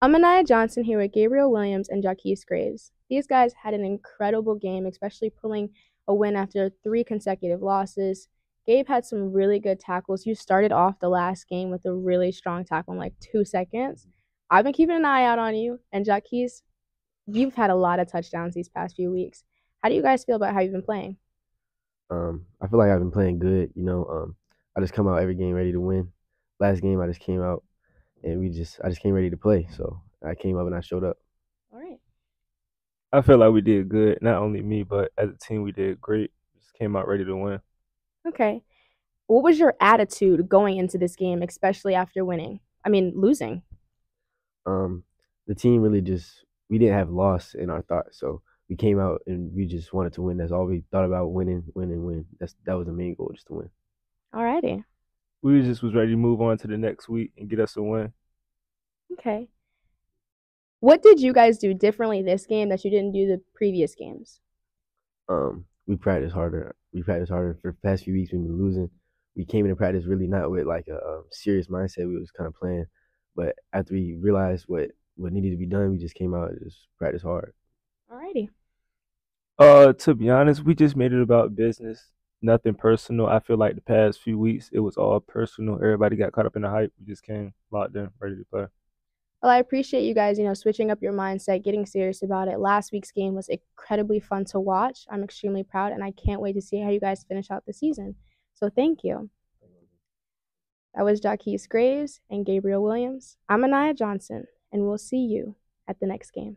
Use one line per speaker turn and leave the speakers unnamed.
Anyah Johnson here with Gabriel Williams and Jaquise Graves. These guys had an incredible game, especially pulling a win after three consecutive losses. Gabe had some really good tackles. You started off the last game with a really strong tackle in like two seconds. I've been keeping an eye out on you, and Jaquise, you've had a lot of touchdowns these past few weeks. How do you guys feel about how you've been playing?
Um, I feel like I've been playing good. You know, um, I just come out every game ready to win. Last game, I just came out and we just I just came ready to play. So I came up and I showed up.
All right.
I feel like we did good. Not only me, but as a team, we did great. Just came out ready to win.
Okay. What was your attitude going into this game, especially after winning? I mean, losing.
Um, the team really just we didn't have loss in our thoughts, so we came out and we just wanted to win. That's all we thought about: winning, winning, win. That's that was the main goal, just to win.
All righty.
We just was ready to move on to the next week and get us a win.
Okay. What did you guys do differently this game that you didn't do the previous games?
Um, we practiced harder. We practiced harder for the past few weeks. We've been losing. We came into practice really not with like a, a serious mindset. We was kind of playing, but after we realized what what needed to be done, we just came out and just practiced hard.
Alrighty.
Uh, to be honest, we just made it about business, nothing personal. I feel like the past few weeks it was all personal. Everybody got caught up in the hype. We just came locked in, ready to play.
Well, I appreciate you guys, you know, switching up your mindset, getting serious about it. Last week's game was incredibly fun to watch. I'm extremely proud, and I can't wait to see how you guys finish out the season. So thank you. That was Jaquise Graves and Gabriel Williams. I'm Anyah Johnson, and we'll see you at the next game.